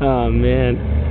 Oh man.